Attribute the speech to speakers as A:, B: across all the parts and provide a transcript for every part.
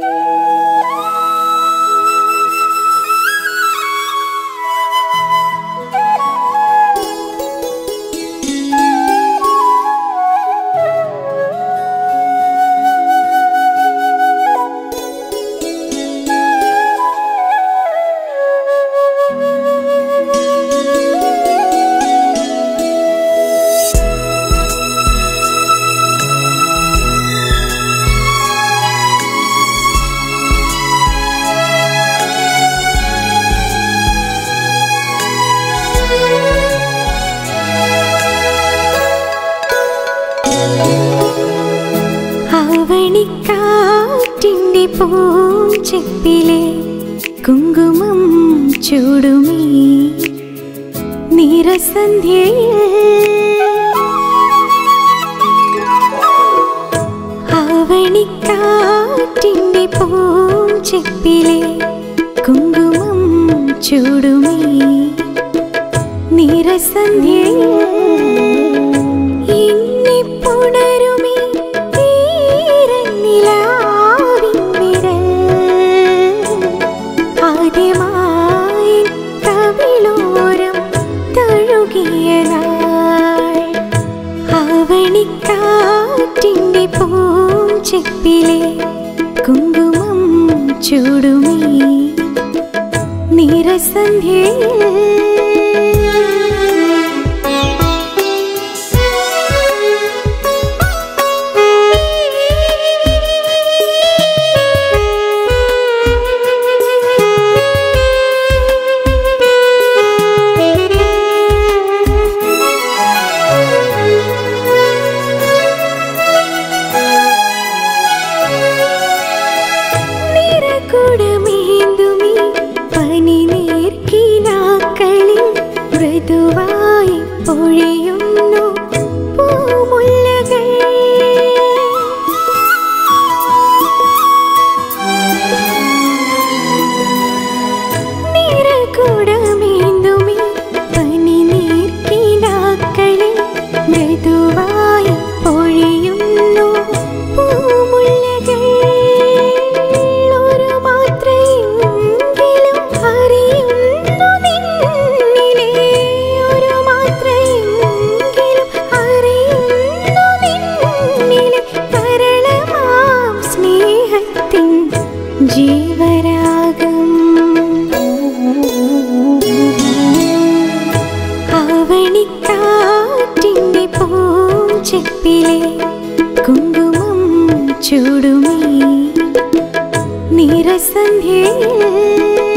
A: Thank you. ആവണിക്കാറ്റിന്റെ പൂഞ്ചെപ്പിലെ കുങ്കുമം ചൂടുമീ നിറസന്ധ്യയിൽ അവണിക്കാറ്റിന്റെ പൂഞ്ചെപ്പിലെ കുങ്കുമം ചൂടുമീ നിറസന്ധ്യയിൽ ആവണിക്കാറ്റിന്റെ പൂഞ്ചെപ്പിലെ കുങ്കുമം ചൂടുമീ നിറകുടമേന്തുമീ ജീവരാഗം. അവണിക്കാറ്റിന്റെ പൂഞ്ചെപ്പിലെ കുങ്കുമം ചൂടുമീ ഇനിയുമെന്നോർമ്മയിൽ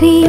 A: diri.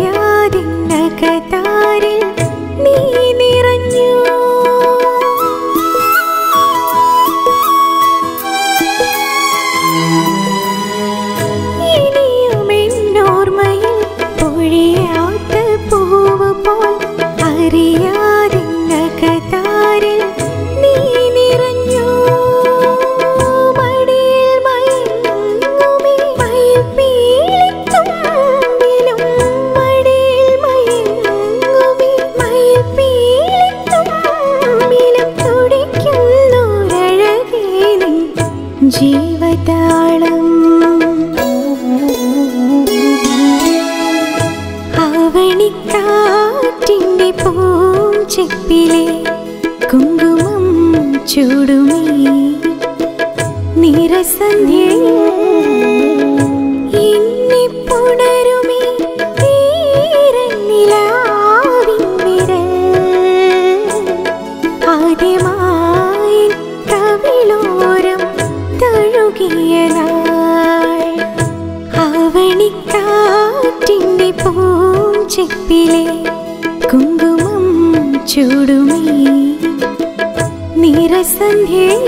A: പൂഞ്ചെപ്പിലെ കുങ്കുമം ചൂടുമേ വിരൽ. ആദ്യമായി ചൂടുമീ നിറസന്ധ്യയിൽ